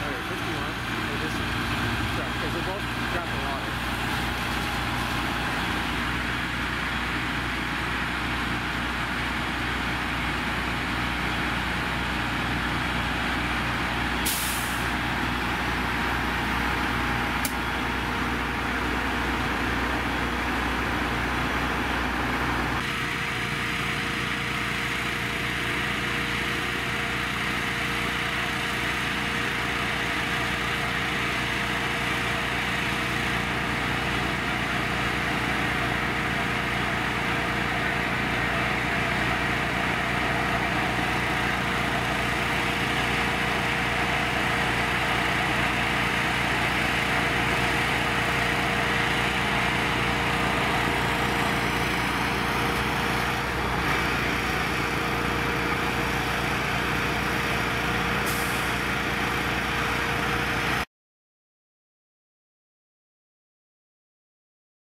All right.